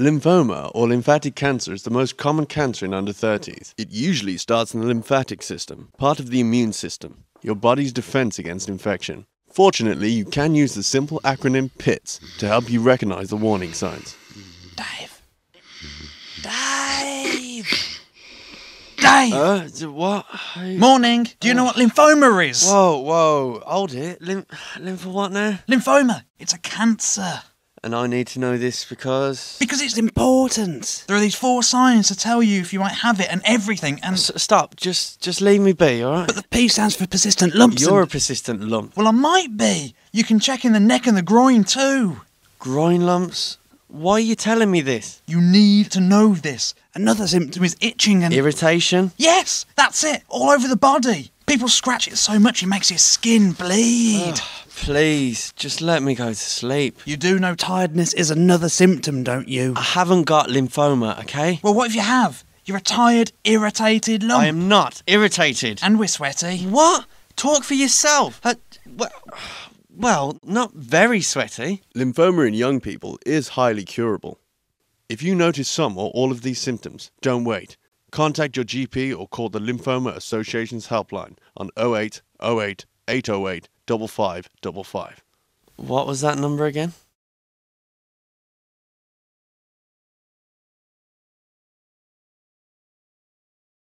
Lymphoma or lymphatic cancer is the most common cancer in under 30s. It usually starts in the lymphatic system, part of the immune system, your body's defense against infection. Fortunately, you can use the simple acronym PITS to help you recognize the warning signs. Dave. Dave. Dave. Uh, d- what? I- Morning. Do you know what lymphoma is? Whoa, whoa, hold it. Lymph, lymph what now? Lymphoma. It's a cancer. And I need to know this because. Because it's important. There are these four signs to tell you if you might have it and everything. And S- stop, just just leave me be, alright? but the P stands for persistent lumps. You're a persistent lump. well, I might be. You can check in the neck and the groin too. Groin lumps? Why are you telling me this? You need to know this. Another symptom is itching and Irritation? yes, that's it. All over the body. People scratch it so much it makes your skin bleed. Ah. Please, just let me go to sleep. You do know tiredness is another symptom, don't you? I haven't got lymphoma, okay? Well, what if you have? You're a tired, irritated lump. I am not irritated. And we're sweaty. What? Talk for yourself. Uh, well, well, not very sweaty. Lymphoma in young people is highly curable. If you notice some or all of these symptoms, don't wait. Contact your GP or call the Lymphoma Association's helpline on 08 08 808 5555. What was that number again?